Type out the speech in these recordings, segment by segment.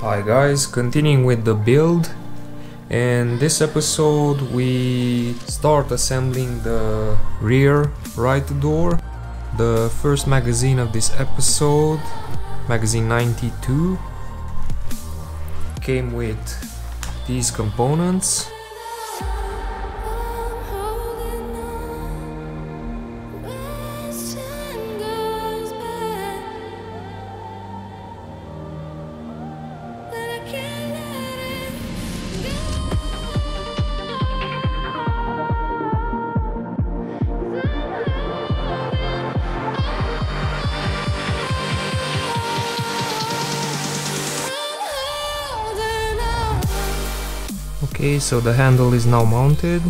Hi guys, continuing with the build. In this episode we start assembling the rear right door. The first magazine of this episode, magazine 92, came with these components. Okay, so the handle is now mounted.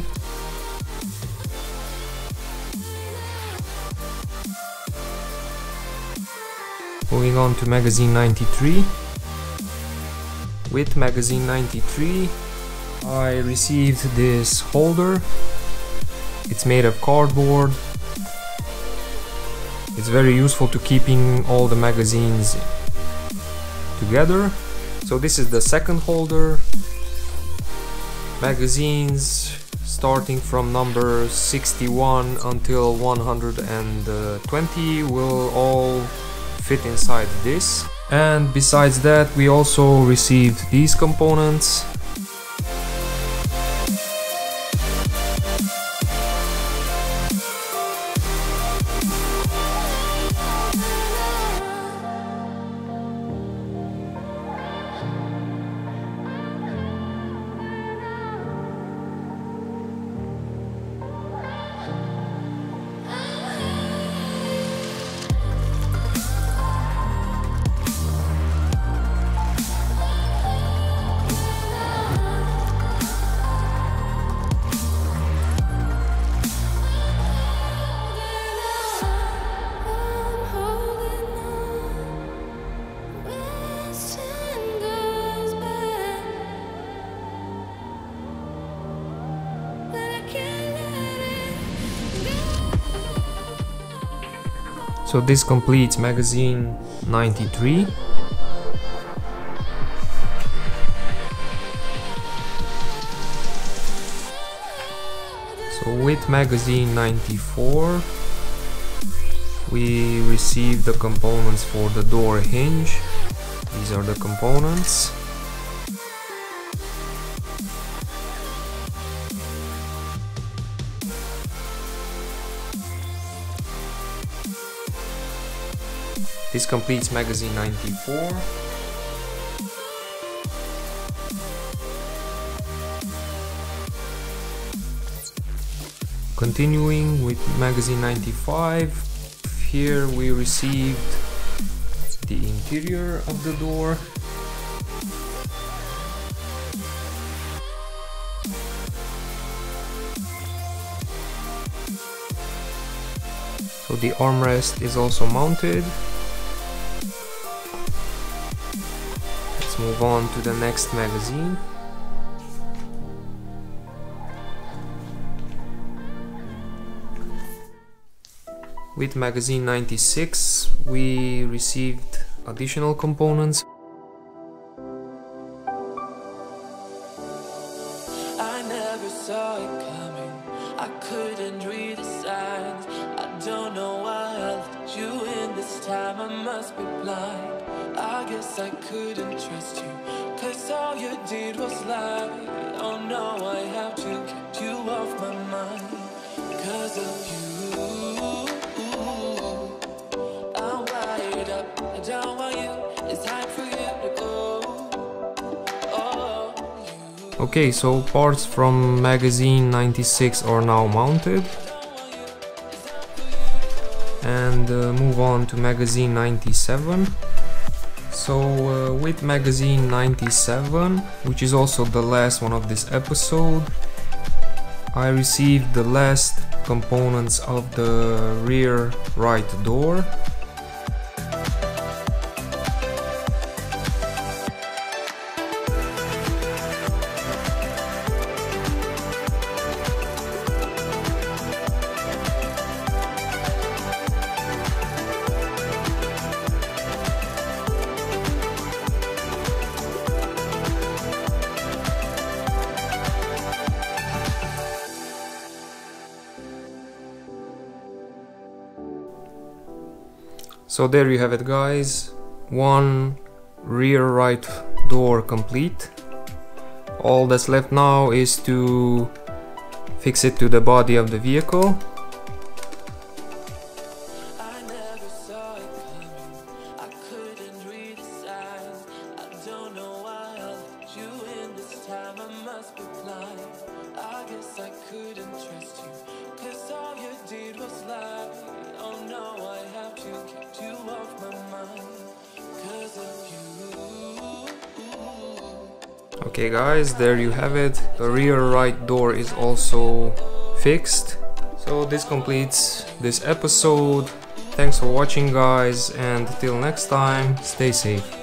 Moving on to magazine 93. With magazine 93 I received this holder. It's made of cardboard. It's very useful to keeping all the magazines together. So this is the second holder magazines starting from number 61 until 120 will all fit inside this. And besides that we also received these components So this completes magazine 93. So with magazine 94 we receive the components for the door hinge. These are the components. This completes magazine 94. Continuing with magazine 95, here we received the interior of the door. So the armrest is also mounted. Move on to the next magazine. With magazine 96 we received additional components. I never saw it coming. I couldn't read the signs. I don't know why time. I must be blind. I guess I couldn't trust you. Cause all you did was lie. Oh no, I have to get you off my mind. Cause of you. I'm wired up. I don't want you. It's time for you to go. Oh. Okay, so parts from magazine 96 are now mounted. And uh, move on to magazine 97. So uh, with magazine 97, which is also the last one of this episode, I received the last components of the rear right door. So there you have it guys, one rear right door complete. All that's left now is to fix it to the body of the vehicle. You in this time. I must be blind. I guess I couldn't trust you. Cause all you did was lie. Oh no, I have to you off my mind. Cause of you. Okay guys, there you have it. The rear right door is also fixed. So this completes this episode. Thanks for watching guys and till next time, stay safe.